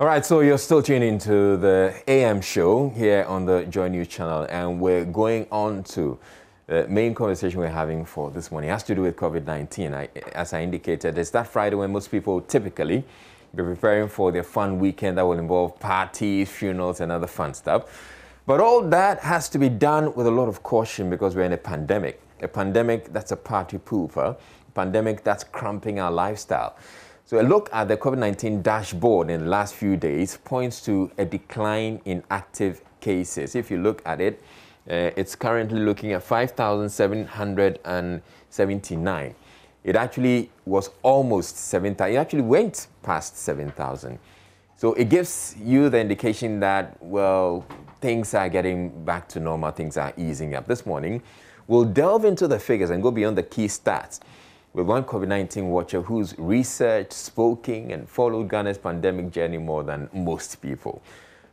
All right, so you're still tuning into the AM show here on the Joy News channel, and we're going on to the main conversation we're having for this morning. It has to do with COVID 19. As I indicated, it's that Friday when most people typically be preparing for their fun weekend that will involve parties, funerals, and other fun stuff. But all that has to be done with a lot of caution because we're in a pandemic. A pandemic that's a party pooper, a pandemic that's cramping our lifestyle. So a look at the COVID-19 dashboard in the last few days points to a decline in active cases. If you look at it, uh, it's currently looking at 5,779. It actually was almost 7,000. It actually went past 7,000. So it gives you the indication that, well, things are getting back to normal, things are easing up. This morning, we'll delve into the figures and go beyond the key stats with one COVID 19 watcher who's researched, spoken, and followed Ghana's pandemic journey more than most people.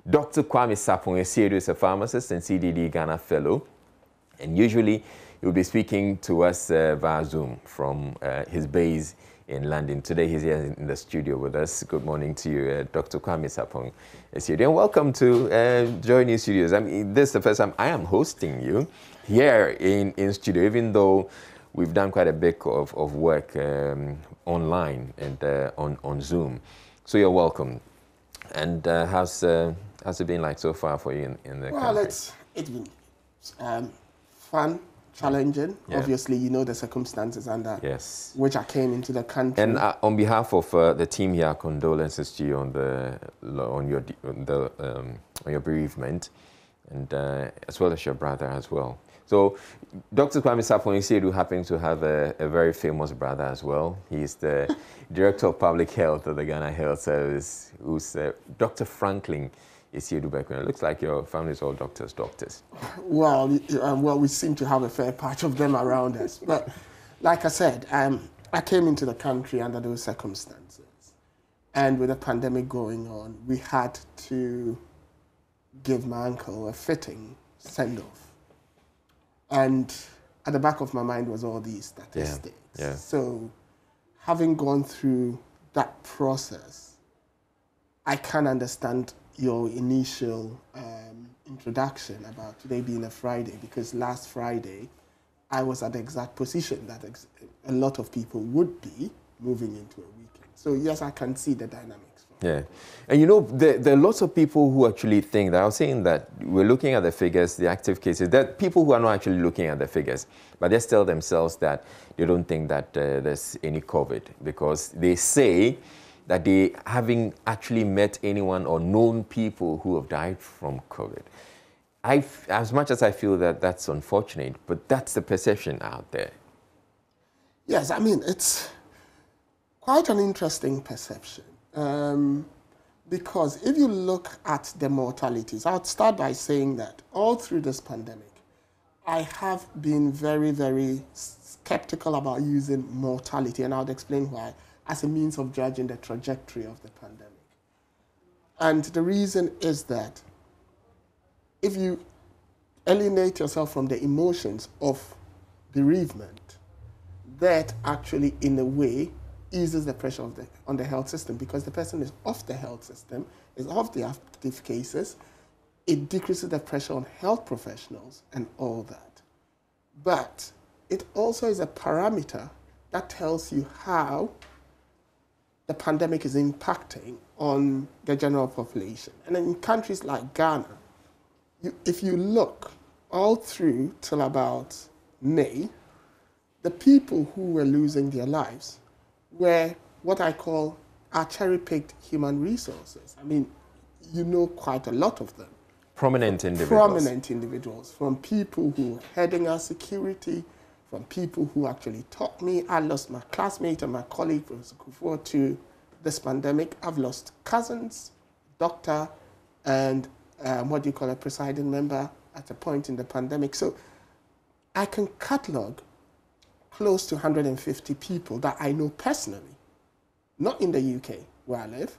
Dr. Kwame Sarpong is a pharmacist and CDD Ghana Fellow, and usually he'll be speaking to us uh, via Zoom from uh, his base in London. Today he's here in the studio with us. Good morning to you, uh, Dr. Kwame Sarpong. And welcome to uh, Joy Studios. I mean, this is the first time I am hosting you here in, in studio, even though we've done quite a bit of, of work um, online and uh, on, on Zoom. So you're welcome. And uh, how's, uh, how's it been like so far for you in, in the well, country? it's, it's been um, fun, challenging. Yeah. Obviously, you know the circumstances under yes. which I came into the country. And uh, on behalf of uh, the team here, condolences to you on the on your on the um, on your bereavement, and uh, as well as your brother as well. So Dr. Kwame Sarpong happens to have a, a, very famous brother as well. He's the Director of Public Health of the Ghana Health Service, who's uh, Dr. Franklin Asiedu-Bekoe. It looks like your family is all doctors, doctors. Well, uh, well, we seem to have a fair part of them around us. But like I said, um, I came into the country under those circumstances. And with the pandemic going on, we had to give my uncle a fitting send-off and at the back of my mind was all these statistics. Yeah. yeah. So, having gone through that process, I can understand your initial um, introduction about today being a Friday because last Friday I was at the exact position that ex- a lot of people would be moving into a weekend. So, yes, I can see the dynamic. Yeah. And you know, there, there, are lots of people who actually think that I was saying that we're looking at the figures, the active cases. that people who are not actually looking at the figures, but they tell themselves that they don't think that uh, there's any COVID because they say that they haven't actually met anyone or known people who have died from COVID. I, as much as I feel that that's unfortunate, but that's the perception out there. Yes, I mean, it's quite an interesting perception um, because if you look at the mortalities, I'll start by saying that all through this pandemic, I have been very, very skeptical about using mortality, and I'll explain why, as a means of judging the trajectory of the pandemic. And the reason is that if you alienate yourself from the emotions of bereavement, that actually, in a way, eases the pressure the, on the health system because the person is off the health system, is off the active cases. It decreases the pressure on health professionals and all that. But it also is a parameter that tells you how the pandemic is impacting on the general population. And in countries like Ghana, you, if you look all through till about May, the people who were losing their lives were what I call our cherry-picked human resources. I mean, you know quite a lot of them. Prominent individuals. Prominent individuals, from people who are heading our security, from people who actually taught me. I lost my classmate and my colleague, Professor Kufuor, to this pandemic. I've lost cousins, doctor, and um, what do you call a presiding member at a point in the pandemic. So I can catalog close to 150 people that I know personally, not in the UK where I live,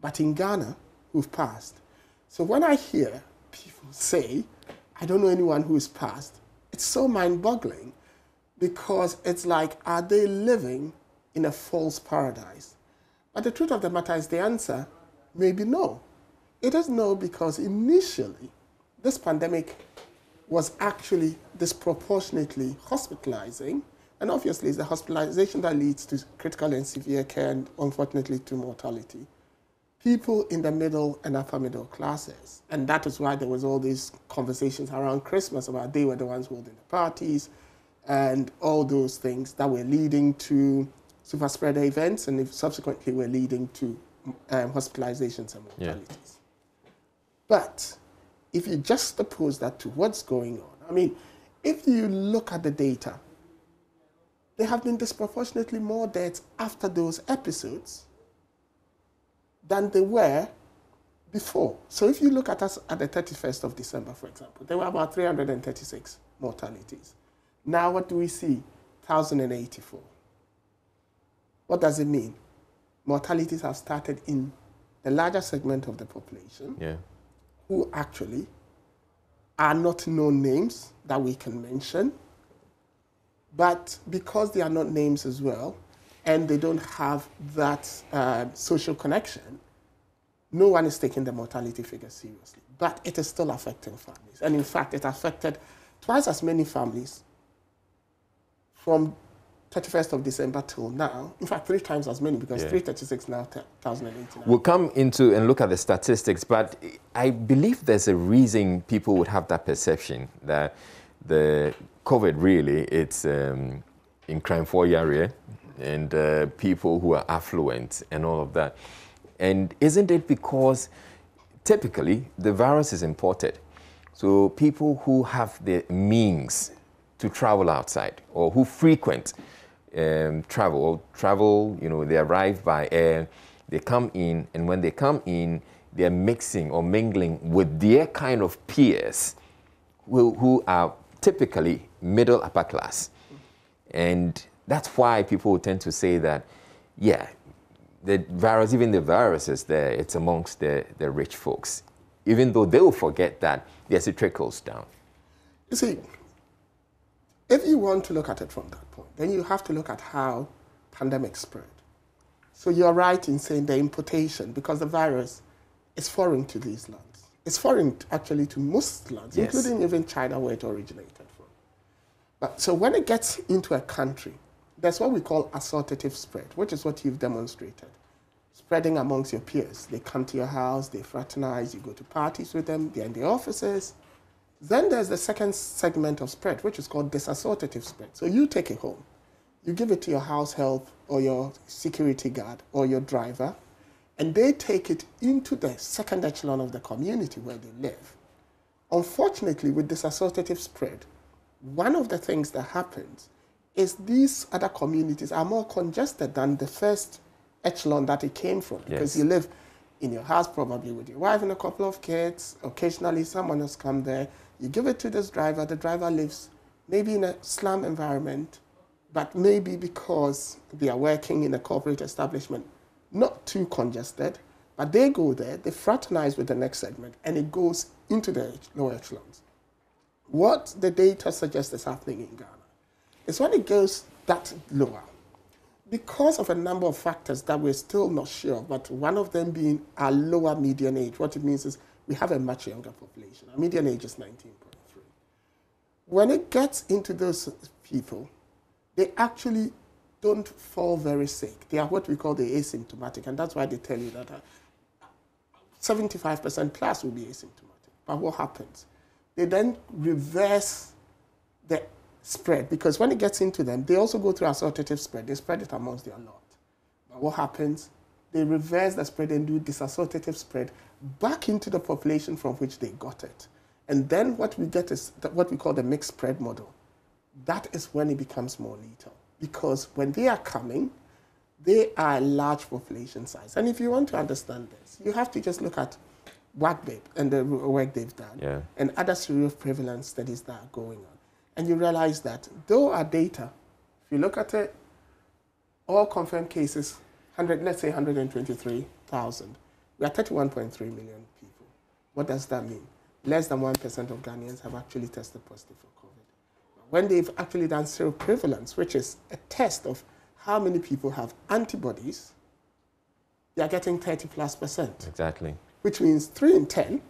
but in Ghana who've passed. So when I hear people say, I don't know anyone who's passed, it's so mind boggling because it's like, are they living in a false paradise? But the truth of the matter is the answer Maybe no. It is no because initially this pandemic was actually disproportionately hospitalizing. And obviously, it's the hospitalization that leads to critical and severe care and unfortunately to mortality. People in the middle and upper middle classes. And that is why there was all these conversations around Christmas about they were the ones holding the parties and all those things that were leading to super spreader events and subsequently were leading to um, hospitalizations and mortalities. Yeah. But if you just oppose that to what's going on, I mean, if you look at the data, there have been disproportionately more deaths after those episodes than there were before. So if you look at us at the 31st of December, for example, there were about 336 mortalities. Now what do we see? 1,084. What does it mean? Mortalities have started in the larger segment of the population yeah. who actually are not known names that we can mention, but because they are not names as well, and they don't have that uh, social connection, no one is taking the mortality figure seriously. But it is still affecting families. And in fact, it affected twice as many families from 31st of December till now. In fact, three times as many because yeah. 336 now, 1089. We'll come into and look at the statistics, but I believe there's a reason people would have that perception that the COVID really, it's um, in crime for area and uh, people who are affluent and all of that. And isn't it because typically the virus is imported? So people who have the means to travel outside or who frequent um, travel, travel, you know, they arrive by air, they come in, and when they come in, they're mixing or mingling with their kind of peers who, who are typically middle upper class. And that's why people tend to say that, yeah, the virus, even the virus is there, it's amongst the, the rich folks. Even though they will forget that, yes, it trickles down. You see, if you want to look at it from that point, then you have to look at how pandemic spread. So you're right in saying the importation, because the virus is foreign to these lands. It's foreign actually to most lands, yes. including even China where it originated from. But, so when it gets into a country, that's what we call assortative spread, which is what you've demonstrated. Spreading amongst your peers. They come to your house, they fraternize, you go to parties with them, they're in the offices, then there's the second segment of spread, which is called disassortative spread. So you take it home, you give it to your house help or your security guard or your driver, and they take it into the second echelon of the community where they live. Unfortunately, with disassortative spread, one of the things that happens is these other communities are more congested than the first echelon that it came from because yes. you live in your house probably with your wife and a couple of kids. Occasionally, someone has come there. You give it to this driver, the driver lives maybe in a slum environment, but maybe because they are working in a corporate establishment, not too congested, but they go there, they fraternize with the next segment, and it goes into the lower echelons. What the data suggests is happening in Ghana is when it goes that lower, because of a number of factors that we're still not sure, of, but one of them being our lower median age, what it means is we have a much younger population. Our median age is 19.3. When it gets into those people, they actually don't fall very sick. They are what we call the asymptomatic, and that's why they tell you that 75% uh, plus will be asymptomatic. But what happens? They then reverse the spread because when it gets into them, they also go through assortative spread. They spread it amongst their lot. But what happens? They reverse the spread and do disassortative spread back into the population from which they got it. And then what we get is what we call the mixed spread model. That is when it becomes more lethal. Because when they are coming, they are a large population size. And if you want to understand this, you have to just look at WACCBIP and the work they've done yeah. and other seroprevalence studies that are going on. And you realize that though our data, if you look at it, all confirmed cases, 100, let's say 123,000, we are 31.3 million people. What does that mean? Less than 1% of Ghanaians have actually tested positive. When they've actually done seroprevalence, which is a test of how many people have antibodies they are getting 30 plus percent. Exactly. Which means 3 in 10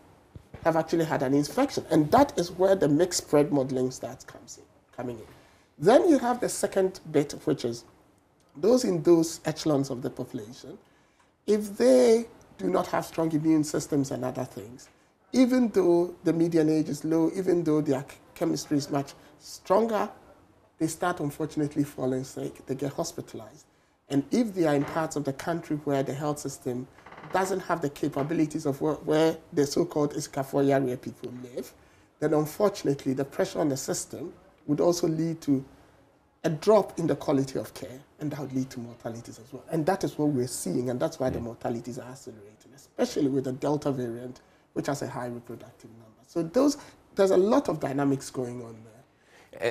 have actually had an infection. And that is where the mixed spread modeling starts comes in, coming in. Then you have the second bit, which is those in those echelons of the population, if they do not have strong immune systems and other things, even though the median age is low, even though their chemistry is much stronger, they start unfortunately falling sick, they get hospitalized. And if they are in parts of the country where the health system doesn't have the capabilities of where, where the so-called Iskaforia people live, then unfortunately the pressure on the system would also lead to a drop in the quality of care, and that would lead to mortalities as well. And that is what we're seeing, and that's why the mortalities are accelerating, especially with the Delta variant, which has a high reproductive number. So those, there's a lot of dynamics going on there.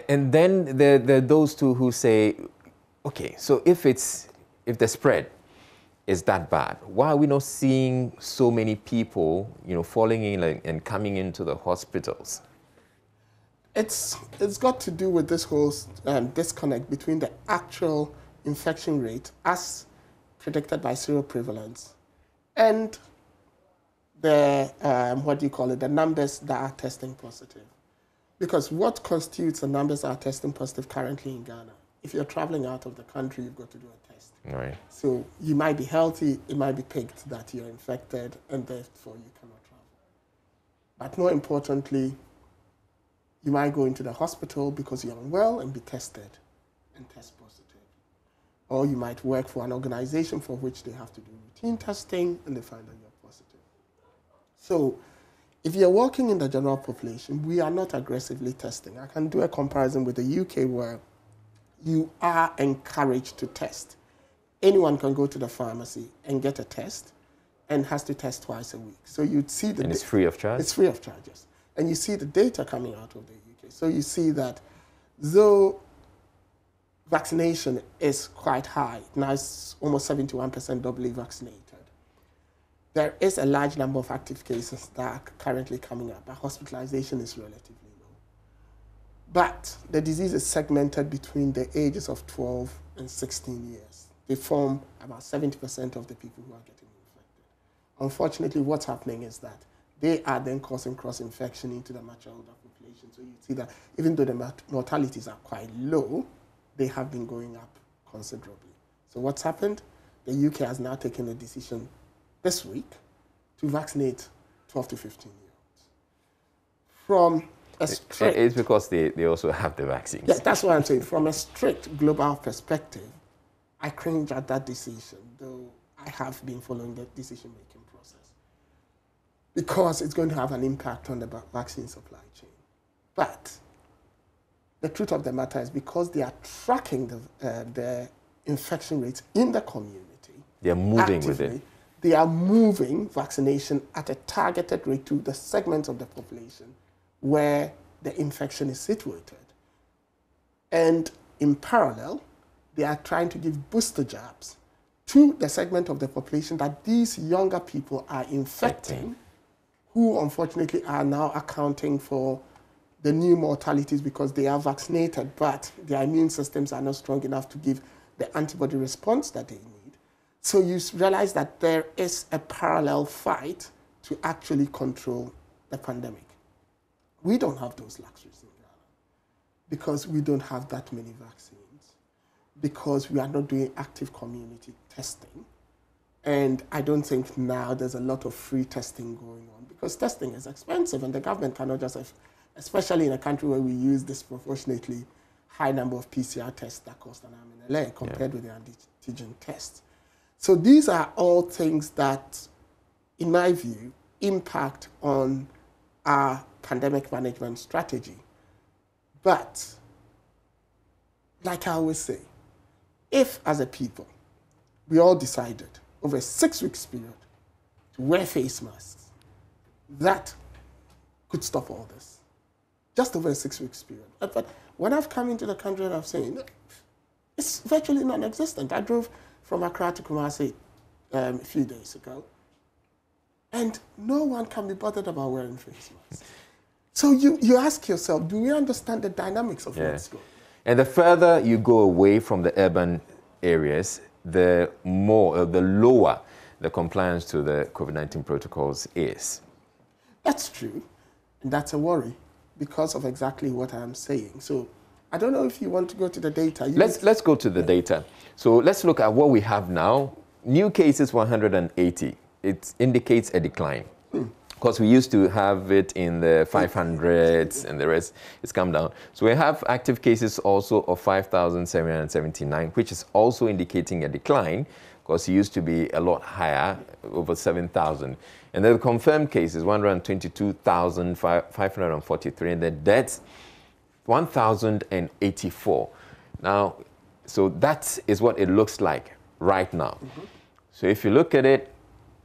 And then there, there are those two who say, okay, so if it's if the spread is that bad, why are we not seeing so many people, you know, falling in and coming into the hospitals? It's, it's got to do with this whole um, disconnect between the actual infection rate as predicted by seroprevalence and the, um, what do you call it, the numbers that are testing positive. Because what constitutes the numbers are testing positive currently in Ghana? If you're traveling out of the country, you've got to do a test. Right. So you might be healthy, it might be picked that you're infected, and therefore you cannot travel. But more importantly, you might go into the hospital because you're unwell and be tested and test positive. Or you might work for an organization for which they have to do routine testing and they find that you're positive. So if you're working in the general population, we are not aggressively testing. I can do a comparison with the UK where you are encouraged to test. Anyone can go to the pharmacy and get a test and has to test twice a week. So you'd see the And it's free of charge? It's free of charges. And you see the data coming out of the UK. So you see that though vaccination is quite high, now it's almost 71% doubly vaccinated, there is a large number of active cases that are currently coming up, but hospitalization is relatively low. But the disease is segmented between the ages of 12 and 16 years. They form about 70% of the people who are getting infected. Unfortunately, what's happening is that they are then causing cross-infection into the much older population. So you see that even though the mortalities are quite low, they have been going up considerably. So what's happened? The UK has now taken a decision this week to vaccinate 12 to 15 year olds. From a strict... It's because they, they also have the vaccines. Yeah, that's what I'm saying. From a strict global perspective, I cringe at that decision, though I have been following the decision-making process because it's going to have an impact on the vaccine supply chain. But the truth of the matter is because they are tracking the, uh, the infection rates in the community. They're moving actively, with it. They are moving vaccination at a targeted rate to the segments of the population where the infection is situated. And in parallel, they are trying to give booster jabs to the segment of the population that these younger people are infecting who unfortunately are now accounting for the new mortalities because they are vaccinated, but their immune systems are not strong enough to give the antibody response that they need. So you realize that there is a parallel fight to actually control the pandemic. We don't have those luxuries in Ghana because we don't have that many vaccines, because we are not doing active community testing. And I don't think now there's a lot of free testing going on because testing is expensive and the government cannot just, especially in a country where we use disproportionately high number of PCR tests that cost an arm and a leg compared yeah. with the antigen tests. So these are all things that, in my view, impact on our pandemic management strategy. But, like I always say, if as a people we all decided over a six weeks period to wear face masks, that could stop all this. Just over a six weeks period. But when I've come into the country and I've seen, it's virtually non existent. I drove from Accra to Kumasi um, a few days ago, and no one can be bothered about wearing face masks. So you, you ask yourself, do we understand the dynamics of yeah. what's going? And the further you go away from the urban areas, the more, uh, the lower the compliance to the COVID 19 protocols is. That's true. And that's a worry because of exactly what I'm saying. So I don't know if you want to go to the data. You let's, let's go to the data. So let's look at what we have now. New cases 180. It indicates a decline. Hmm. Because we used to have it in the 500s and the rest, it's come down. So we have active cases also of 5,779, which is also indicating a decline because it used to be a lot higher, over 7,000. And then the confirmed cases, 122,543, and the deaths, 1,084. Now, so that is what it looks like right now. Mm-hmm. So if you look at it,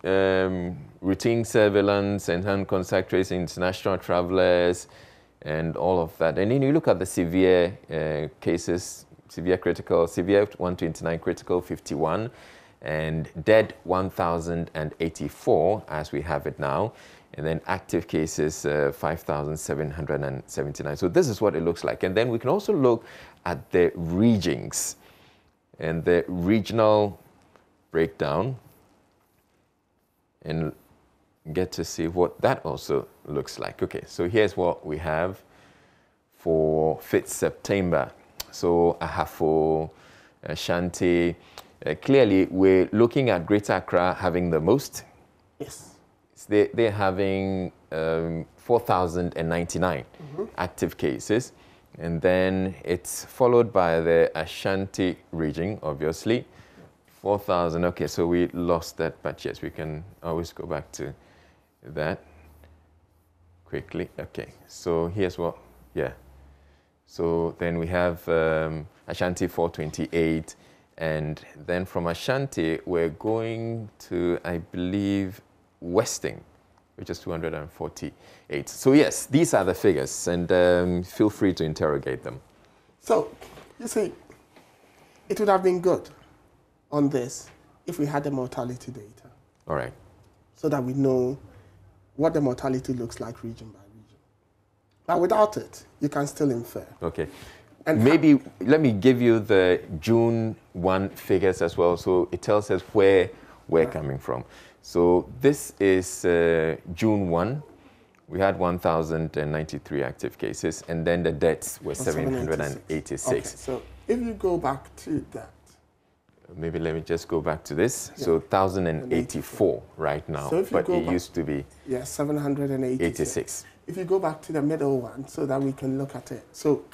um, routine surveillance and hand contact tracing, international travelers, and all of that. And then you look at the severe uh, cases, severe critical, severe 129, critical 51, and dead 1,084 as we have it now. And then active cases, uh, 5,779. So this is what it looks like. And then we can also look at the regions and the regional breakdown and get to see what that also looks like. Okay, so here's what we have for 5th September. So Ahafo, Ashanti, uh, clearly we're looking at Greater Accra having the most. Yes. They, they're having um, 4,099 mm-hmm. active cases. And then it's followed by the Ashanti region, obviously. 4,000. Okay, so we lost that, but yes, we can always go back to that quickly. Okay, so here's what, yeah. So then we have um, Ashanti 428, and then from Ashanti, we're going to, I believe, Western, which is 248. So yes, these are the figures, and um, feel free to interrogate them. So, you see, it would have been good on this if we had the mortality data. All right. So that we know what the mortality looks like region by region. But without it, you can still infer. Okay. And maybe let me give you the June 1 figures as well. So it tells us where we're right. coming from. So this is uh, June 1. We had 1,093 active cases, and then the deaths were 786. Okay, so if you go back to that, maybe let me just go back to this. Yeah. So 1,084 right now, so but it back, used to be yeah 786. If you go back to the middle one, so that we can look at it. So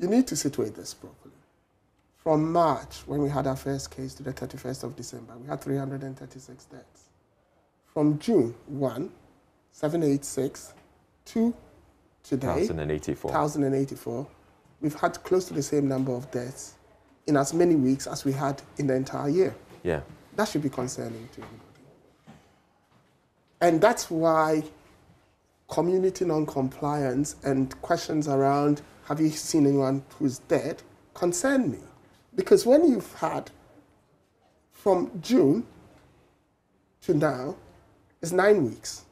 you need to situate this properly. From March, when we had our first case, to the 31st of December, we had 336 deaths. From June 1, 786 to today, 1,084. 1,084, we've had close to the same number of deaths in as many weeks as we had in the entire year. Yeah. That should be concerning to everybody. And that's why community non-compliance and questions around have you seen anyone who's dead concern me. Because when you've had from June to now is nine weeks.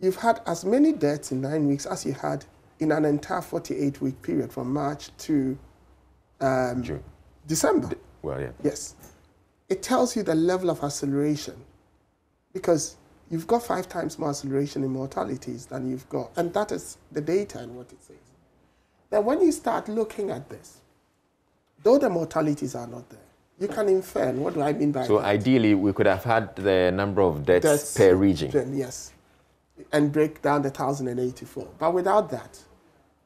You've had as many deaths in nine weeks as you had in an entire 48 week period from March to um, June. December. well, yeah. Yes. It tells you the level of acceleration because you've got five times more acceleration in mortalities than you've got. And that is the data and what it says. Then when you start looking at this, though the mortalities are not there, you can infer. What do I mean by so that? So ideally, we could have had the number of deaths, deaths per region. yes. And break down the 1,084. But without that,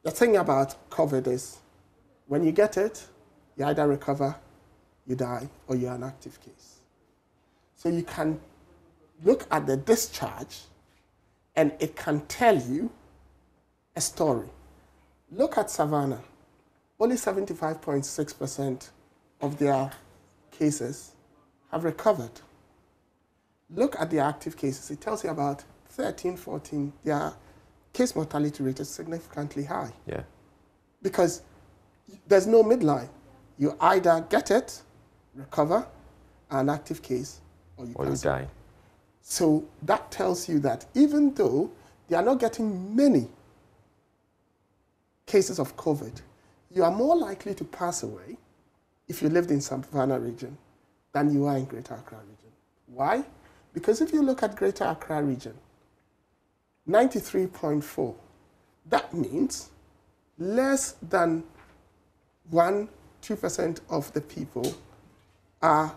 the thing about COVID is when you get it, you either recover, you die, or you're an active case. So you can look at the discharge and it can tell you a story. Look at Savannah. Only 75.6% of their cases have recovered. Look at the active cases. It tells you about 13, 14. Their case mortality rate is significantly high. Yeah. Because there's no midline you either get it, recover, an active case, or you, or you die. So that tells you that even though they are not getting many cases of COVID, you are more likely to pass away if you lived in Savannah region than you are in Greater Accra region. Why? Because if you look at Greater Accra region, 93.4, that means less than 1 2% of the people are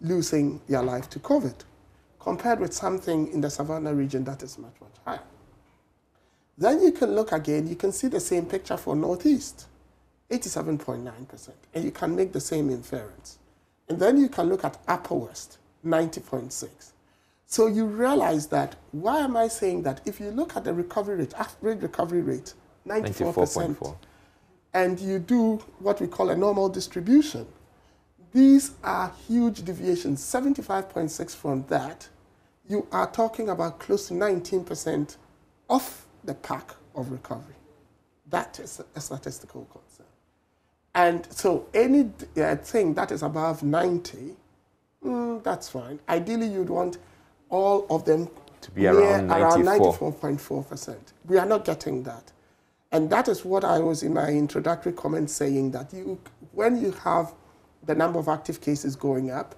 losing their life to COVID, compared with something in the Savannah region that is much, much higher. Then you can look again, you can see the same picture for Northeast, 87.9%, and you can make the same inference. And then you can look at Upper West, 90.6. So you realize that, why am I saying that? If you look at the recovery rate, average recovery rate, 94%, 94.4 and you do what we call a normal distribution, these are huge deviations. 75.6 from that, you are talking about close to 19% off the pack of recovery. That is a statistical concern. And so any uh, thing that is above 90, mm, that's fine. Ideally, you'd want all of them to be around 94.4%. We are not getting that. And that is what I was in my introductory comment saying that you, when you have the number of active cases going up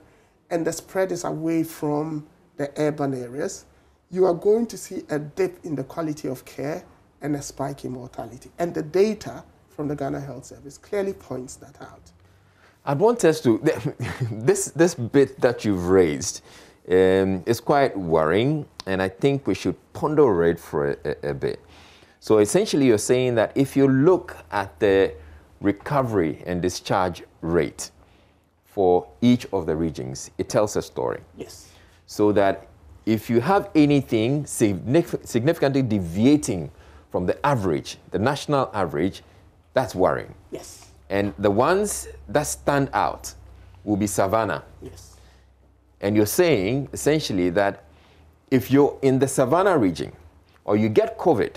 and the spread is away from the urban areas, you are going to see a dip in the quality of care and a spike in mortality. And the data from the Ghana Health Service clearly points that out. I want us to, this, this bit that you've raised um, is quite worrying, and I think we should ponder it for a, a bit. So essentially, you're saying that if you look at the recovery and discharge rate for each of the regions, it tells a story. Yes. So that if you have anything significantly deviating from the average, the national average, that's worrying. Yes. And the ones that stand out will be Savannah. Yes. And you're saying essentially that if you're in the Savannah region or you get COVID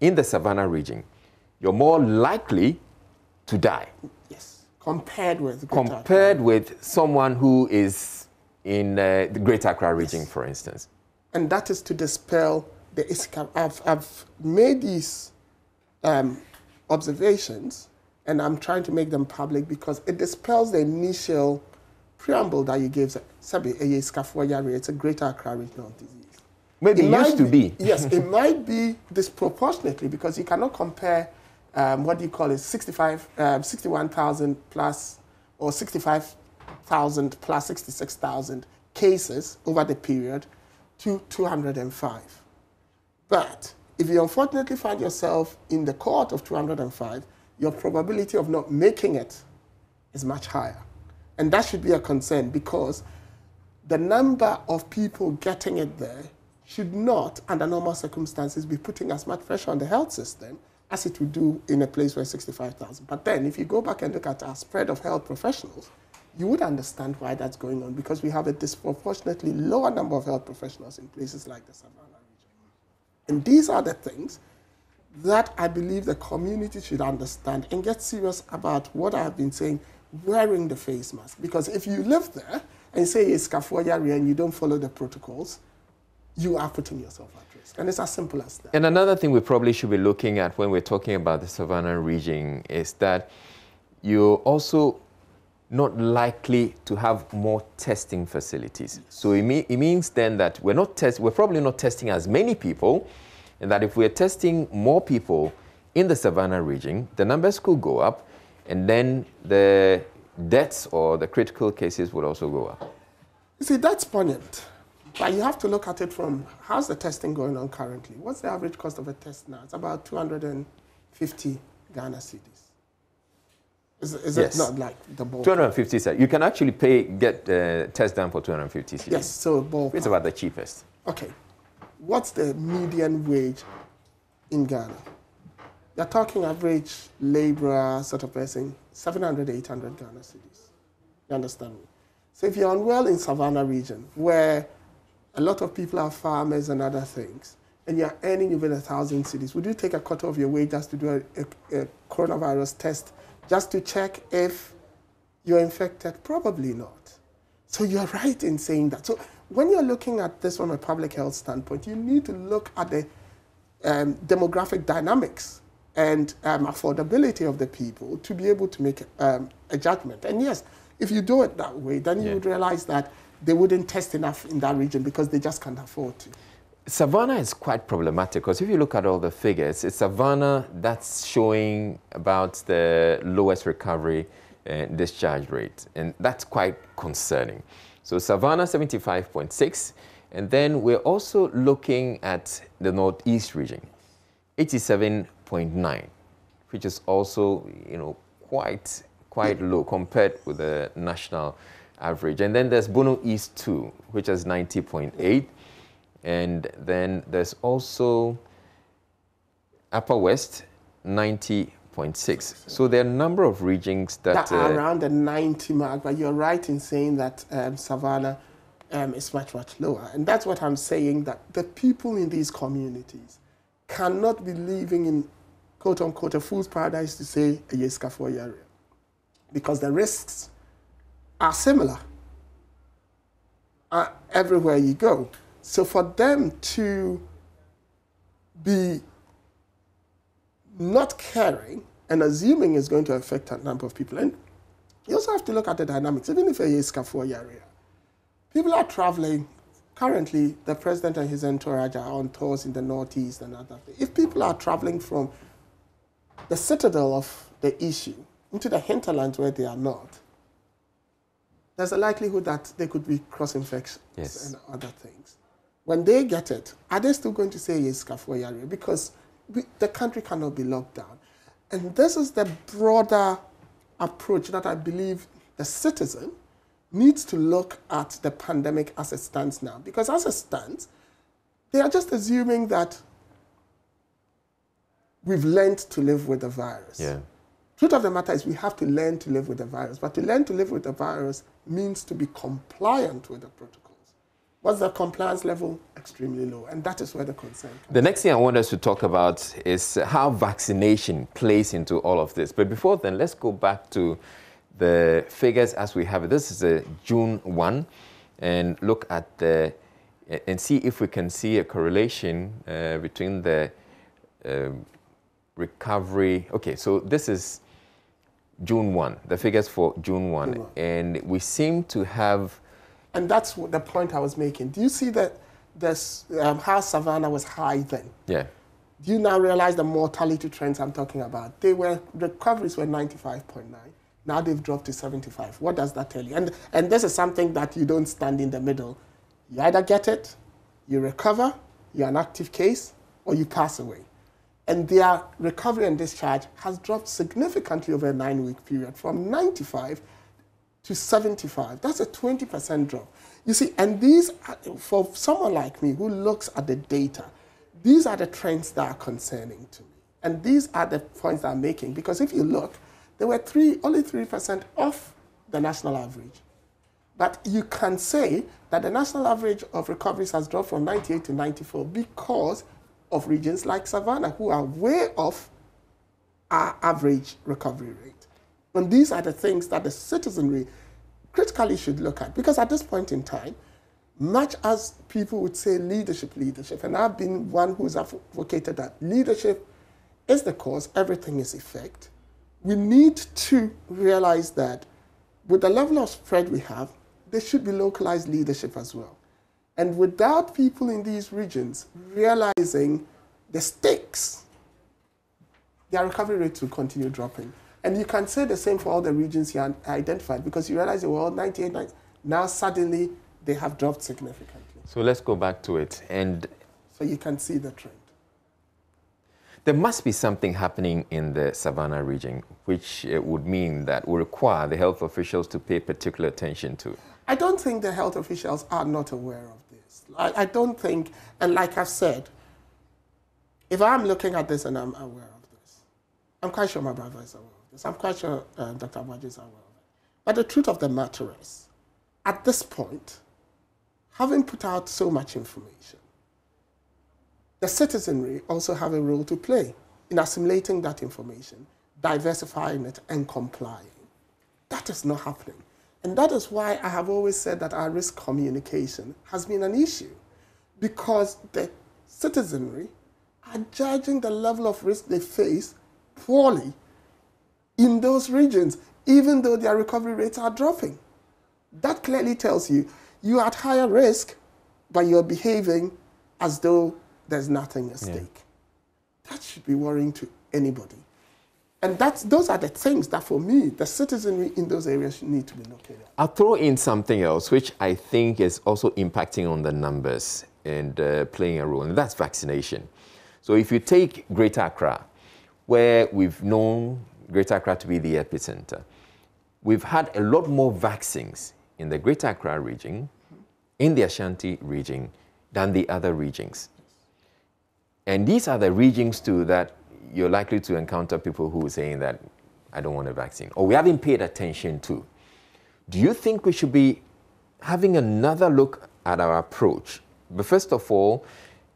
in the savannah region, you're more likely to die. Yes, compared with compared Accra. with someone who is in uh, the Greater Accra region, yes. for instance. And that is to dispel the. I've, I've made these um, observations, and I'm trying to make them public because it dispels the initial preamble that you gave. Sabi, it's a Greater Accra regional disease. Maybe it used to be. be. yes, it might be disproportionately because you cannot compare um, what do you call it, 65, um, 61,000 plus or 65,000 plus 66,000 cases over the period to 205. But if you unfortunately find yourself in the court of 205, your probability of not making it is much higher. And that should be a concern because the number of people getting it there should not, under normal circumstances, be putting as much pressure on the health system as it would do in a place where 65,000. But then, if you go back and look at our spread of health professionals, you would understand why that's going on because we have a disproportionately lower number of health professionals in places like the Savannah. And these are the things that I believe the community should understand and get serious about what I have been saying wearing the face mask. Because if you live there and say it's Kafuaya and you don't follow the protocols, you are putting yourself at risk. And it's as simple as that. And another thing we probably should be looking at when we're talking about the Savannah region is that you're also not likely to have more testing facilities. So it, it, means then that we're not test- we're probably not testing as many people, and that if we're testing more people in the Savannah region, the numbers could go up, and then the deaths or the critical cases would also go up. You see, that's poignant but you have to look at it from how's the testing going on currently? What's the average cost of a test now? It's about 250 Ghana cedis. Is, is yes. it not like the ball? 250 cedis. You can actually pay, get uh, test done for 250 cedis. Yes, so ball. It's about the cheapest. Okay. What's the median wage in Ghana? You're talking average laborer sort of person, 700, 800 Ghana cedis. You understand me? So if you're unwell in Savannah region, where a lot of people are farmers and other things, and you're earning even a thousand cedis, would you take a quarter of your wage just to do a, a, a coronavirus test just to check if you're infected? Probably not. So you're right in saying that. So when you're looking at this from a public health standpoint, you need to look at the um, demographic dynamics and um, affordability of the people to be able to make um, a judgment. And yes, if you do it that way, then you yeah. would realize that they wouldn't test enough in that region because they just can't afford to. Savannah is quite problematic because if you look at all the figures, it's Savannah that's showing about the lowest recovery and discharge rate, and that's quite concerning. So Savannah 75.6, and then we're also looking at the Northeast region, 87.9, which is also, you know, quite quite low compared with the national average. And then there's Bono East 2, which is 90.8. And then there's also Upper West, 90.6. So there are a number of regions that, that are uh, around the 90 mark, but you're right in saying that um, Savannah um, is much, much lower. And that's what I'm saying, that the people in these communities cannot be living in quote unquote a fool's paradise to say a Yeskafoy area because the risks are similar uh, everywhere you go. So for them to be not caring and assuming is going to affect a number of people, and you also have to look at the dynamics, even if you're Skafoy area. People are traveling. Currently, the president and his entourage are on tours in the Northeast and other things. If people are traveling from the citadel of the issue into the hinterlands where they are not, there's a likelihood that there could be cross infections yes. and other things. When they get it, are they still going to say yes, Skafoy area? Because we, the country cannot be locked down. And this is the broader approach that I believe the citizen needs to look at the pandemic as it stands now. Because as it stands, they are just assuming that we've learned to live with the virus. Yeah. Truth of the matter is we have to learn to live with the virus. But to learn to live with the virus means to be compliant with the protocols. What's the compliance level? Extremely low. And that is where the concern comes. The next thing I want us to talk about is how vaccination plays into all of this. But before then, let's go back to the figures as we have it. This is a June 1 and look at the and see if we can see a correlation uh, between the uh, recovery. Okay, so this is June 1, the figures for June 1. June 1. And we seem to have. And that's what the point I was making. Do you see that this, um, how Savannah was high then? Yeah. Do you now realize the mortality trends I'm talking about? They were, recoveries were 95.9. Now they've dropped to 75. What does that tell you? And, and this is something that you don't stand in the middle. You either get it, you recover, you're an active case, or you pass away and their recovery and discharge has dropped significantly over a nine week period from 95 to 75. That's a 20% drop. You see, and these, are, for someone like me who looks at the data, these are the trends that are concerning to me. And these are the points that I'm making because if you look, there were three, only 3% off the national average. But you can say that the national average of recoveries has dropped from 98 to 94 because of regions like Savannah who are way off our average recovery rate. And these are the things that the citizenry critically should look at because at this point in time, much as people would say leadership, leadership, and I've been one who's advocated that leadership is the cause, everything is effect, we need to realize that with the level of spread we have, there should be localized leadership as well. And without people in these regions realizing the stakes, their recovery rates will continue dropping. And you can say the same for all the regions you identified because you realize they were all 98, 90, now suddenly they have dropped significantly. So let's go back to it. And so you can see the trend. There must be something happening in the Savannah region, which uh, would mean that will require the health officials to pay particular attention to. I don't think the health officials are not aware of I, I don't think, and like I've said, if I'm looking at this and I'm aware of this, I'm quite sure my brother is aware of this. I'm quite sure uh, Dr. Aboagye is aware of it. But the truth of the matter is, at this point, having put out so much information, the citizenry also have a role to play in assimilating that information, diversifying it, and complying. That is not happening. And that is why I have always said that our risk communication has been an issue because the citizenry are judging the level of risk they face poorly in those regions, even though their recovery rates are dropping. That clearly tells you you're at higher risk, but you're behaving as though there's nothing at stake. Yeah. That should be worrying to anybody. And that's, those are the things that, for me, the citizenry in those areas need to be looking at. I'll throw in something else, which I think is also impacting on the numbers and uh, playing a role, and that's vaccination. So if you take Greater Accra, where we've known Greater Accra to be the epicenter, we've had a lot more vaccines in the Greater Accra region, in the Ashanti region, than the other regions. And these are the regions too that you're likely to encounter people who are saying that I don't want a vaccine or we haven't paid attention to. Do you think we should be having another look at our approach? But first of all,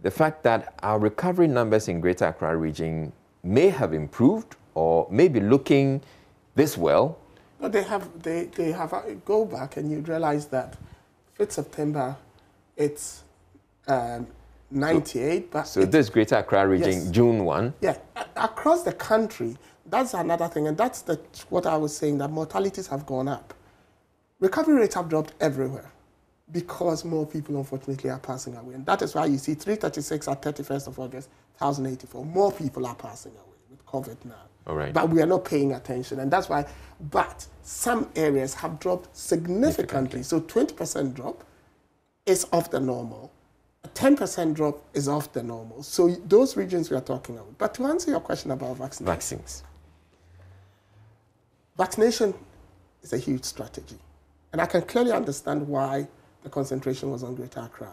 the fact that our recovery numbers in Greater Accra region may have improved or may be looking this well. No, they have. They, they have. Uh, go back and you realize that 5th September, it's um, 98. So, but so this Greater Accra region, yes. June 1? Yeah, across the country, that's another thing. And that's the, what I was saying, that mortalities have gone up. Recovery rates have dropped everywhere because more people, unfortunately, are passing away. And that is why you see 336 at 31st of August, 1084. More people are passing away with COVID now. All right. But we are not paying attention. And that's why, but some areas have dropped significantly. significantly. So 20% drop is off the normal a 10% drop is off the normal. So those regions we are talking about. But to answer your question about vaccines. Vaccines. Vaccination is a huge strategy. And I can clearly understand why the concentration was on Greater Accra.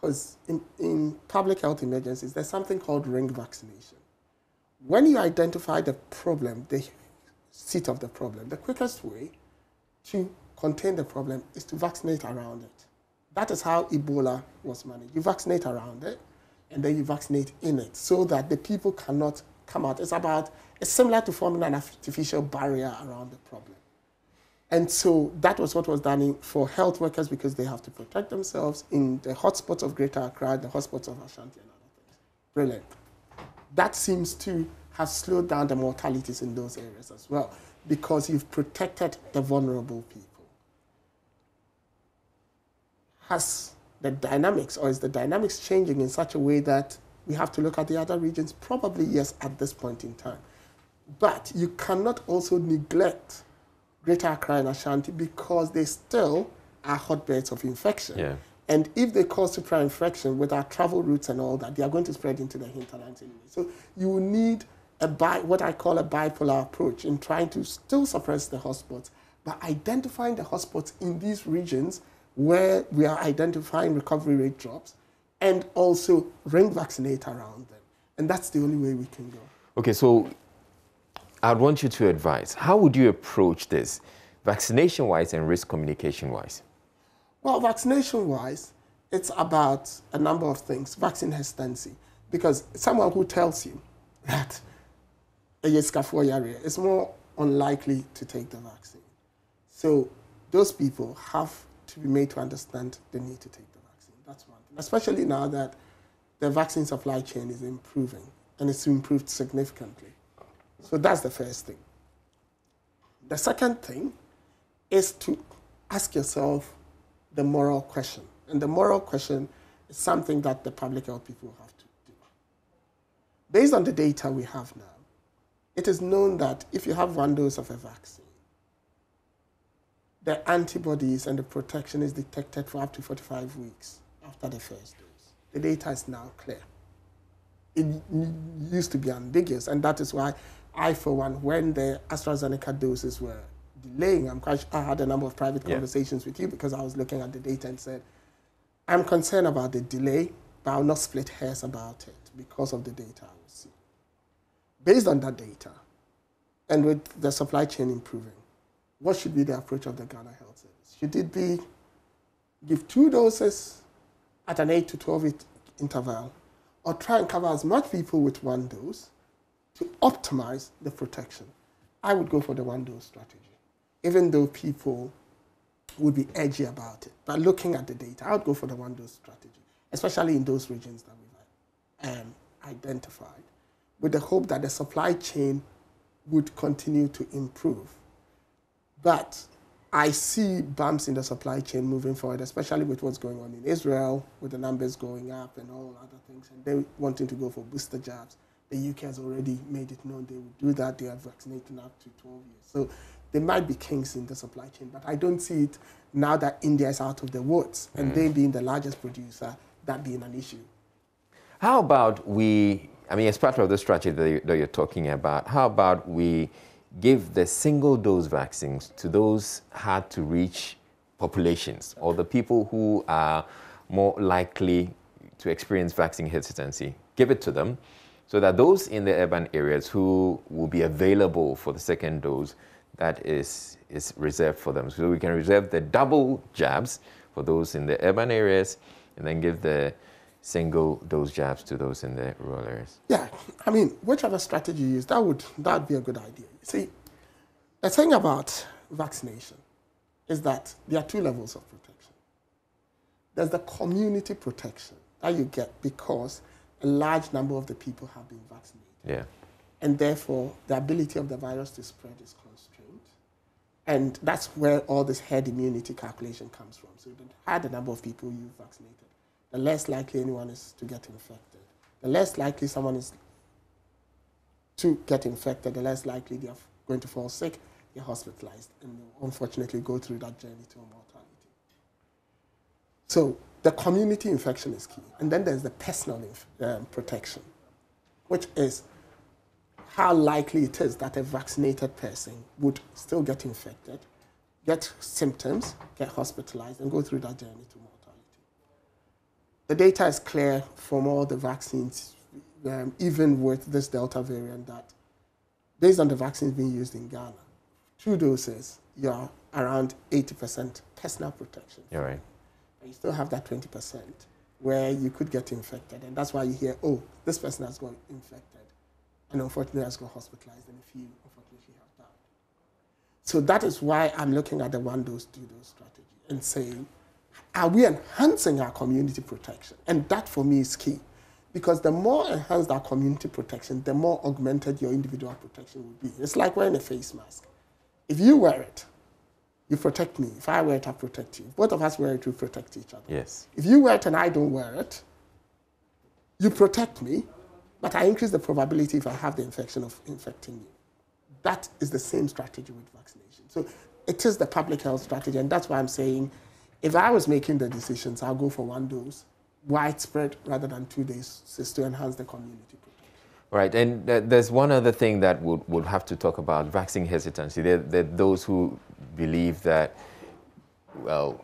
Because in, in public health emergencies, there's something called ring vaccination. When you identify the problem, the seat of the problem, the quickest way to contain the problem is to vaccinate around it. That is how Ebola was managed. You vaccinate around it, and then you vaccinate in it so that the people cannot come out. It's about, it's similar to forming an artificial barrier around the problem. And so that was what was done for health workers because they have to protect themselves in the hotspots of Greater Accra, the hotspots of Ashanti, and other things. Brilliant. That seems to have slowed down the mortalities in those areas as well because you've protected the vulnerable people has the dynamics, or is the dynamics changing in such a way that we have to look at the other regions? Probably yes, at this point in time. But you cannot also neglect Greater Accra and Ashanti because they still are hotbeds of infection. Yeah. And if they cause super infection with our travel routes and all that, they are going to spread into the hinterlands anyway. So you need a bi- what I call a bipolar approach in trying to still suppress the hotspots, but identifying the hotspots in these regions where we are identifying recovery rate drops and also ring vaccinate around them. And that's the only way we can go. Okay, so I'd want you to advise how would you approach this, vaccination wise and risk communication wise? Well, vaccination wise, it's about a number of things. Vaccine hesitancy, because someone who tells you that a area is more unlikely to take the vaccine. So those people have to be made to understand the need to take the vaccine. That's one thing, especially now that the vaccine supply chain is improving and it's improved significantly. So that's the first thing. The second thing is to ask yourself the moral question. And the moral question is something that the public health people have to do. Based on the data we have now, it is known that if you have one dose of a vaccine, the antibodies and the protection is detected for up to 45 weeks after the first dose. The data is now clear. It used to be ambiguous, and that is why I, for one, when the AstraZeneca doses were delaying, I'm quite, I had a number of private yeah. conversations with you because I was looking at the data and said, I'm concerned about the delay, but I'll not split hairs about it because of the data I will see. Based on that data, and with the supply chain improving, what should be the approach of the Ghana Health Service? Should it be give two doses at an 8 to 12 interval, or try and cover as much people with one dose to optimize the protection? I would go for the one dose strategy, even though people would be edgy about it. But looking at the data, I would go for the one dose strategy, especially in those regions that we've um, identified, with the hope that the supply chain would continue to improve but I see bumps in the supply chain moving forward, especially with what's going on in Israel, with the numbers going up and all other things, and they wanting to go for booster jabs. The UK has already made it known they will do that. They are vaccinating up to 12 years. So there might be kinks in the supply chain, but I don't see it now that India is out of the woods and mm. they being the largest producer, that being an issue. How about we, I mean, as part of the strategy that you're talking about, how about we give the single dose vaccines to those hard to reach populations or the people who are more likely to experience vaccine hesitancy. Give it to them so that those in the urban areas who will be available for the second dose, that is, is reserved for them. So we can reserve the double jabs for those in the urban areas and then give the single dose jabs to those in the rural areas? Yeah, I mean, whichever strategy you use, that would that would be a good idea. See, the thing about vaccination is that there are two levels of protection. There's the community protection that you get because a large number of the people have been vaccinated. Yeah. And therefore, the ability of the virus to spread is constrained. And that's where all this herd immunity calculation comes from. So the higher the number of people you vaccinated, the less likely anyone is to get infected. The less likely someone is to get infected, the less likely they are going to fall sick, they're hospitalized, and unfortunately go through that journey to mortality. So the community infection is key. And then there's the personal um, protection, which is how likely it is that a vaccinated person would still get infected, get symptoms, get hospitalized, and go through that journey to mortality the data is clear from all the vaccines, um, even with this Delta variant, that based on the vaccines being used in Ghana, two doses, you're around 80% personal protection. You're right. You still have that 20% where you could get infected. And that's why you hear, oh, this person has got infected. And unfortunately has got hospitalized, and a few unfortunately have died. So that is why I'm looking at the one dose, two dose strategy and saying, are we enhancing our community protection? And that for me is key. Because the more enhanced our community protection, the more augmented your individual protection will be. It's like wearing a face mask. If you wear it, you protect me. If I wear it, I protect you. If both of us wear it, we protect each other. Yes. If you wear it and I don't wear it, you protect me, but I increase the probability if I have the infection of infecting you. That is the same strategy with vaccination. So it is the public health strategy, and that's why I'm saying if I was making the decisions, I'll go for one dose, widespread rather than two doses to enhance the community. Right, and th there's one other thing that we'll, we'll have to talk about vaccine hesitancy. There, there are those who believe that, well,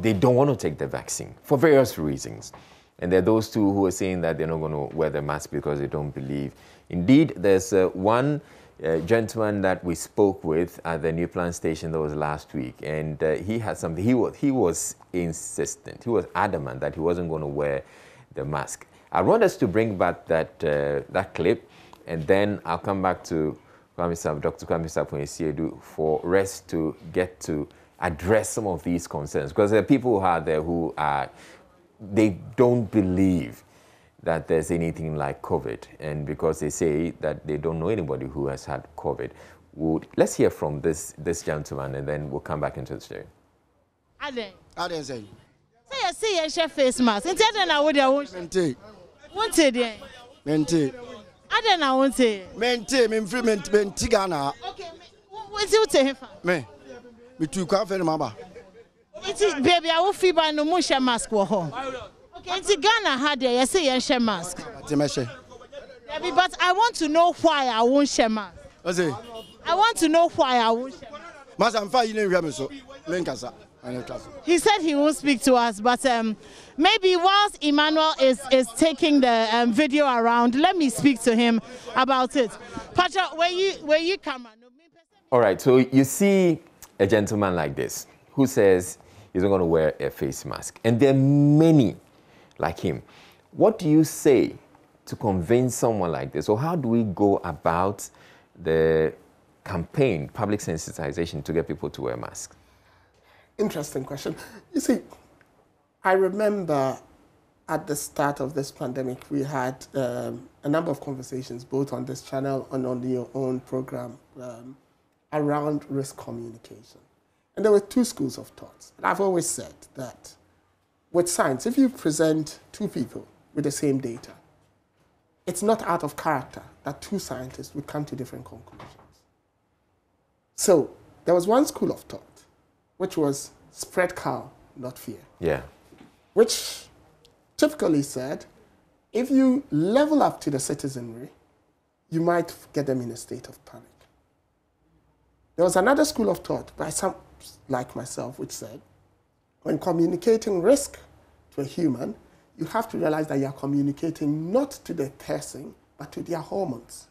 they don't want to take the vaccine for various reasons. And there are those too who are saying that they're not going to wear the mask because they don't believe. Indeed, there's uh, one uh, gentleman that we spoke with at the New Plant station that was last week, and uh, he had something. He was he was insistent. He was adamant that he wasn't going to wear the mask. I want us to bring back that uh, that clip, and then I'll come back to Kwame Dr. Kwame Sarpong for rest to get to address some of these concerns because there are people who are there who are they don't believe that there's anything like COVID, and because they say that they don't know anybody who has had COVID. Would, let's hear from this, this gentleman, and then we'll come back into the story. Aden. Aden say. Say you see your chef face mask. Nti aden na wo de wo. Mente. Wonte de. Mente. Aden na wonte. Mente, me mfiri mente mente Ghana. Okay. Wonte wote hefa. Me. Me tu kwa fe no maba. Nti baby a wo fi ba no mo hye mask wo ho. nti ghana ha deɛ yɛsɛ yɛnhyɛ mask. ti mɛhyɛ. dabi but i want to know why i won hyɛ mask. ɔsè. i want to know why i won hyɛ mask. masa nfa yi ne nhwɛ mi so me nkasa. He said he won't speak to us, but um, maybe whilst Emmanuel is, is taking the um, video around, let me speak to him about it. Pacha, where you where you come? All right, so you see a gentleman like this who says he's not going to wear a face mask, and there are many like him. What do you say to convince someone like this? Or how do we go about the campaign, public sensitization to get people to wear masks? Interesting question. You see, I remember at the start of this pandemic, we had um, a number of conversations, both on this channel and on your own program, um, around risk communication. And there were two schools of thoughts. And I've always said that with science, if you present two people with the same data, it's not out of character that two scientists would come to different conclusions. So there was one school of thought, which was spread calm, not fear, Yeah. which typically said if you level up to the citizenry, you might get them in a state of panic. There was another school of thought by some like myself, which said when communicating risk to a human, you have to realize that you are communicating not to the person, but to their hormones.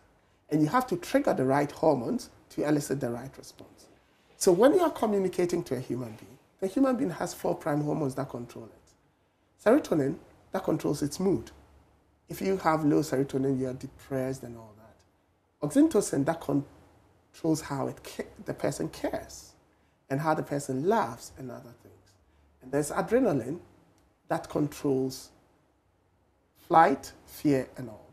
And you have to trigger the right hormones to elicit the right response. So when you are communicating to a human being, the human being has four prime hormones that control it. Serotonin, that controls its mood. If you have low serotonin, you are depressed and all that. Oxytocin, that controls how it the person cares and how the person laughs and other things. And there's adrenaline that controls flight, fear, and all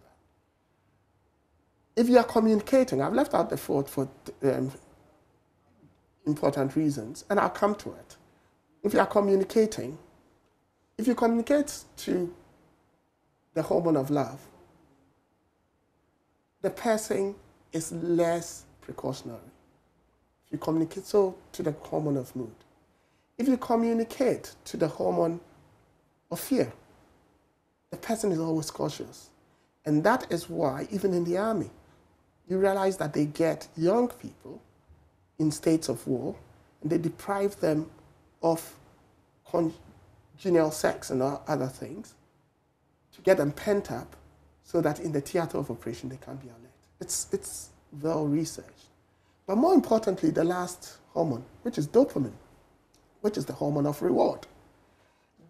that. If you are communicating, I've left out the fourth for um, important reasons, and I'll come to it. If you are communicating, if you communicate to the hormone of love, the person is less precautionary. If you communicate so to the hormone of mood, if you communicate to the hormone of fear, the person is always cautious. And that is why, even in the army, you realize that they get young people in states of war and they deprive them of congenial sex and other things to get them pent up so that in the theater of operation they can be alert. It's, it's well researched. But more importantly, the last hormone, which is dopamine, which is the hormone of reward.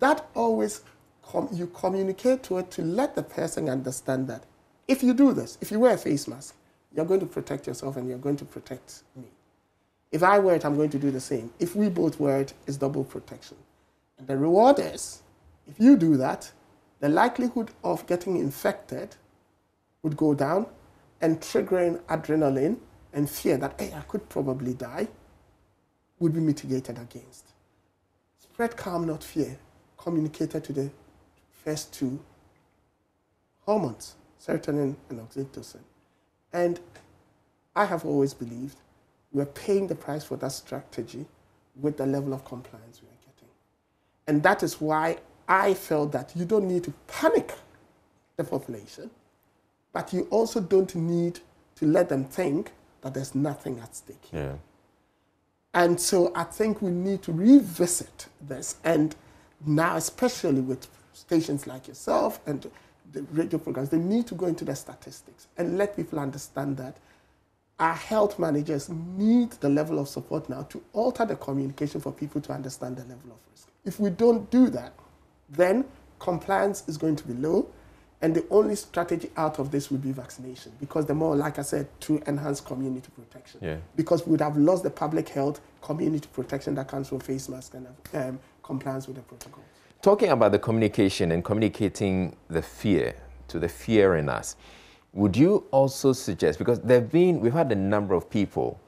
That always com- you communicate to it to let the person understand that if you do this, if you wear a face mask, you're going to protect yourself and you're going to protect me. If I wear it, I'm going to do the same. If we both wear it, it's double protection. And the reward is, if you do that, the likelihood of getting infected would go down and triggering adrenaline and fear that, hey, I could probably die, would be mitigated against. Spread calm, not fear, communicated to the first two hormones, serotonin and oxytocin. And I have always believed we're paying the price for that strategy with the level of compliance we are getting. And that is why I felt that you don't need to panic the population, but you also don't need to let them think that there's nothing at stake. Yeah. And so I think we need to revisit this. And now, especially with stations like yourself and the radio programs, they need to go into the statistics and let people understand that our health managers need the level of support now to alter the communication for people to understand the level of risk. If we don't do that, then compliance is going to be low. And the only strategy out of this would be vaccination because the more, like I said, to enhance community protection. Yeah. Because we would have lost the public health community protection that comes from face masks and um, compliance with the protocol. Talking about the communication and communicating the fear to the fear in us, would you also suggest, because there have been, we've had a number of people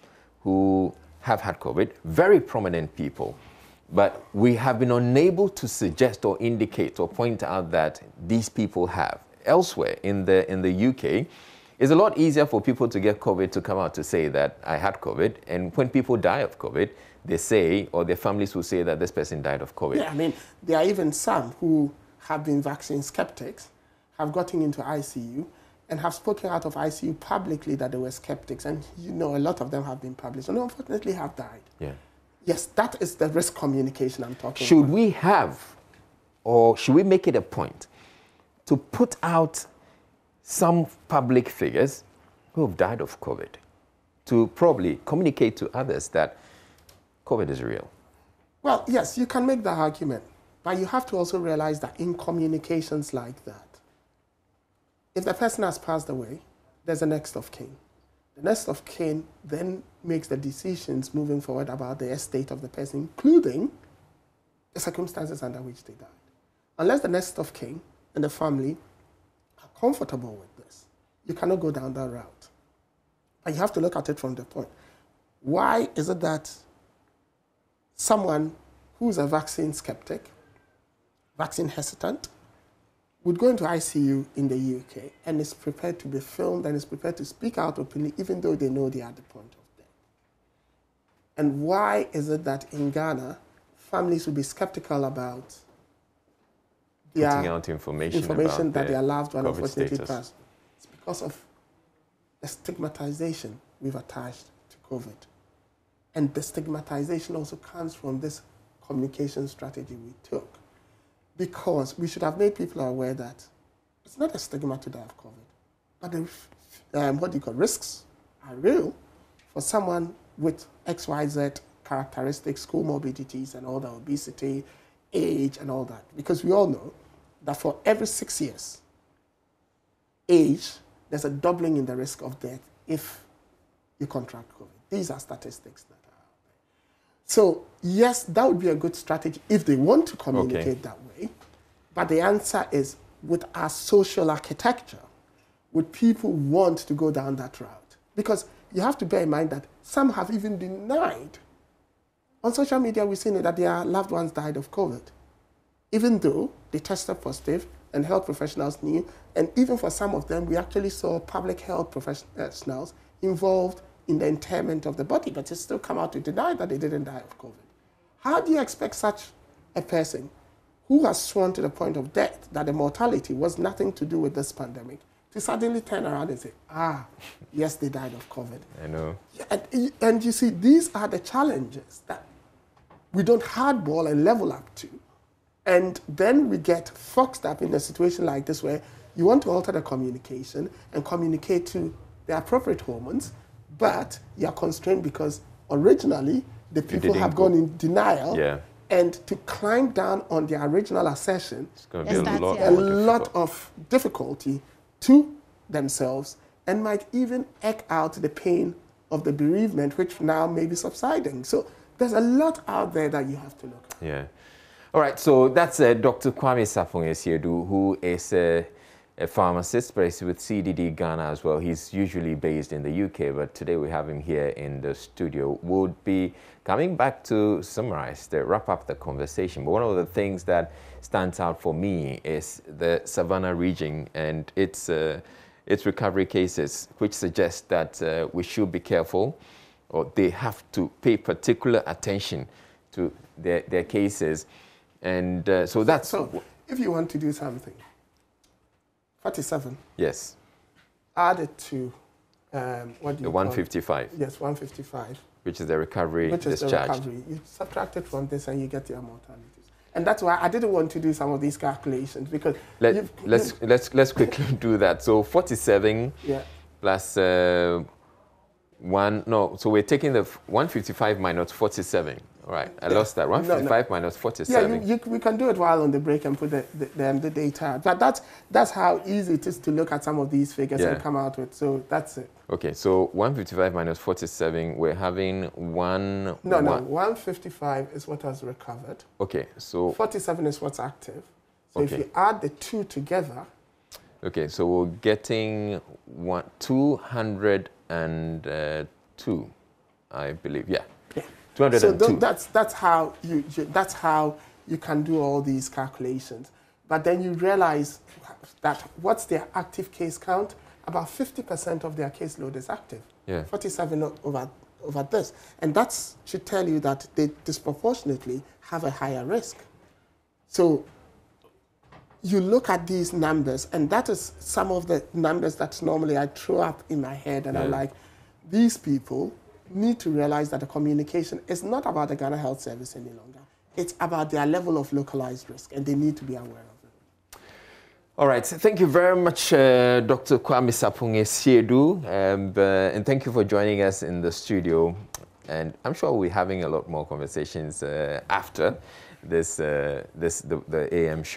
who have had COVID, very prominent people, but we have been unable to suggest or indicate or point out that these people have. Elsewhere in the, in the UK, it's a lot easier for people to get COVID to come out to say that I had COVID. And when people die of COVID, they say, or their families will say that this person died of COVID. Yeah, I mean, there are even some who have been vaccine skeptics, have gotten into ICU, and have spoken out of ICU publicly that they were skeptics. And you know, a lot of them have been published, and unfortunately have died. Yeah. Yes, that is the risk communication I'm talking Should about. we have, or should we make it a point to put out some public figures who have died of COVID to probably communicate to others that COVID is real? Well, yes, you can make that argument, but you have to also realize that in communications like that, if the person has passed away, there's a next of kin. The next of kin then makes the decisions moving forward about the estate of the person, including the circumstances under which they died. Unless the next of kin and the family are comfortable with this, you cannot go down that route. But you have to look at it from the point. Why is it that someone who's a vaccine skeptic, vaccine hesitant, would go into ICU in the UK and is prepared to be filmed and is prepared to speak out openly, even though they know they are at the point of death. And why is it that in Ghana, families would be skeptical about their Putting out information, information that the their loved one COVID unfortunately status. passed? It's because of the stigmatization we've attached to COVID. And the stigmatization also comes from this communication strategy we took. Because we should have made people aware that it's not a stigma to die of COVID, but the, um, what do you call risks are real for someone with XYZ characteristics, comorbidities, and all the obesity, age, and all that. Because we all know that for every six years, age, there's a doubling in the risk of death if you contract COVID. These are statistics there. So, yes, that would be a good strategy if they want to communicate that way. But the answer is with our social architecture, would people want to go down that route? Because you have to bear in mind that some have even denied. On social media, we've seen it that their loved ones died of COVID, even though they tested positive and health professionals knew. And even for some of them, we actually saw public health professionals involved in the interment of the body, but they still come out to deny that they didn't die of COVID. How do you expect such a person who has sworn to the point of death that the mortality was nothing to do with this pandemic to suddenly turn around and say, ah, yes, they died of COVID? I know. And, and you see, these are the challenges that we don't hardball and level up to. And then we get foxed up in a situation like this where you want to alter the communication and communicate to the appropriate hormones, but you're constrained because originally the people have go. gone in denial. Yeah. And to climb down on their original assertion It's going to Yes, be a lot it. a lot of difficulty to themselves and might even eke out the pain of the bereavement, which now may be subsiding. So there's a lot out there that you have to look at. Yeah. All right, so that's uh, Dr. Kwame Sapong Esiedu, who is uh, a pharmacist, but he's with CDD Ghana as well. He's usually based in the UK, but today we have him here in the studio. Would be coming back to summarize, to wrap up the conversation. But one of the things that stands out for me is the Savannah region and its, uh, its recovery cases, which suggest that uh, we should be careful or they have to pay particular attention to their, their cases. And uh, so that's, So if you want to do something, 47, yes, Added to um, what do the you call it? 155, Yes, 155, which is the recovery which is the discharge. recovery. You subtract it from this and you get your mortalities. And that's why I didn't want to do some of these calculations because Let, you've- let's, let's, let's quickly do that. So 47 yeah, plus uh, one, no, so we're taking the 155 minus 47. All right, I lost that. no. 155 minus Yeah, you, you, we can do it while on the break and put the, the, the, um, the data. But that's, that's how easy it is to look at some of these figures Yeah. and come out with. So that's it. Okay, so 155 minus 47, we're having one. No, no, 155 is what has recovered. Okay, so 47 is what's active. So if you add the two together, Okay, so we're getting one, 202, uh, I believe. Yeah, yeah. 202. So tho- that's, that's, how you, that's how you can do all these calculations. But then you realize that what's their active case count? About 50% of their caseload is active. Yeah. 47 o- over, over this. And that should tell you that they disproportionately have a higher risk. So you look at these numbers, and that is some of the numbers that normally I throw up in my head, and I'm like, these people need to realize that the communication is not about the Ghana Health Service any longer. It's about their level of localized risk, and they need to be aware of it. All right, thank you very much, uh, Dr. Kwame Sarpong Asiedu, um, uh, and thank you for joining us in the studio. And I'm sure we'll be having a lot more conversations uh, after this, uh, this the, the AM show.